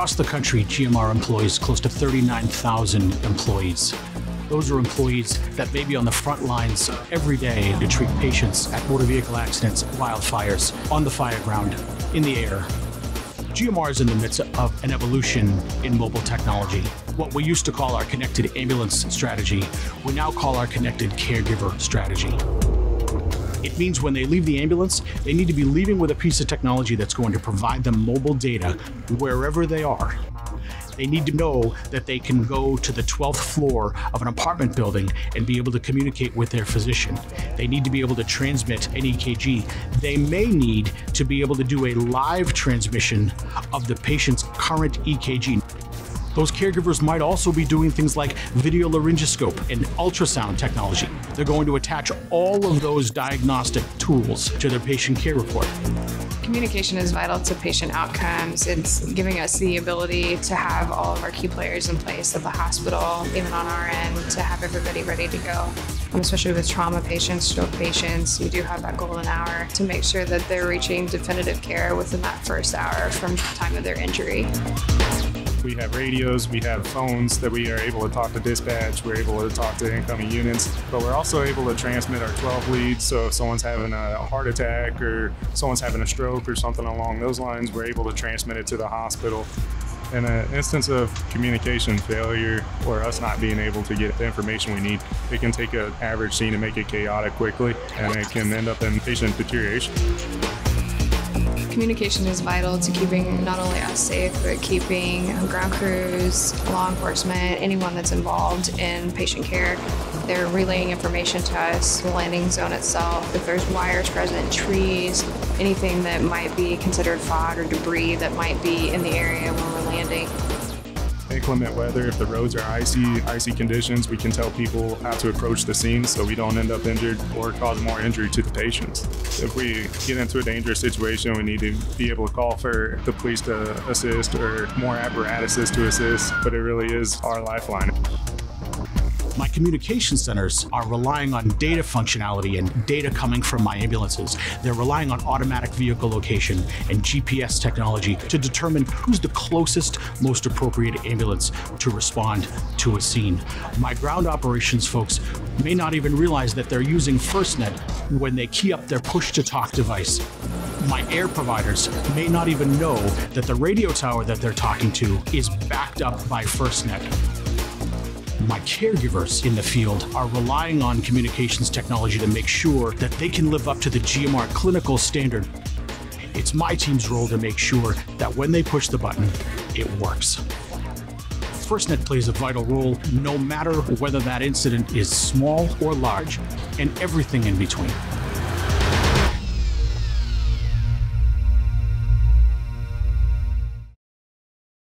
Across the country, GMR employs close to 39,000 employees. Those are employees that may be on the front lines every day to treat patients at motor vehicle accidents, wildfires, on the fire ground, in the air. GMR is in the midst of an evolution in mobile technology. What we used to call our connected ambulance strategy, we now call our connected caregiver strategy. It means when they leave the ambulance, they need to be leaving with a piece of technology that's going to provide them mobile data wherever they are. They need to know that they can go to the 12th floor of an apartment building and be able to communicate with their physician. They need to be able to transmit an EKG. They may need to be able to do a live transmission of the patient's current EKG. Those caregivers might also be doing things like video laryngoscope and ultrasound technology. They're going to attach all of those diagnostic tools to their patient care report. Communication is vital to patient outcomes. It's giving us the ability to have all of our key players in place at the hospital, even on our end, to have everybody ready to go. Especially with trauma patients, stroke patients, we do have that golden hour to make sure that they're reaching definitive care within that first hour from the time of their injury. We have radios, we have phones that we are able to talk to dispatch, we're able to talk to incoming units, but we're also able to transmit our 12 leads. So if someone's having a heart attack or someone's having a stroke or something along those lines, we're able to transmit it to the hospital. In an instance of communication failure or us not being able to get the information we need, it can take an average scene and make it chaotic quickly, and it can end up in patient deterioration. Communication is vital to keeping not only us safe, but keeping um, ground crews, law enforcement, anyone that's involved in patient care. They're relaying information to us, the landing zone itself, if there's wires present, trees, anything that might be considered fog or debris that might be in the area inclement weather, if the roads are icy, icy conditions, we can tell people how to approach the scene so we don't end up injured or cause more injury to the patients. If we get into a dangerous situation, we need to be able to call for the police to assist or more apparatuses to assist, but it really is our lifeline. My communication centers are relying on data functionality and data coming from my ambulances. They're relying on automatic vehicle location and GPS technology to determine who's the closest, most appropriate ambulance to respond to a scene. My ground operations folks may not even realize that they're using FirstNet when they key up their push to talk device. My air providers may not even know that the radio tower that they're talking to is backed up by FirstNet my caregivers in the field are relying on communications technology to make sure that they can live up to the GMR clinical standard. It's my team's role to make sure that when they push the button, it works. FirstNet plays a vital role no matter whether that incident is small or large, and everything in between.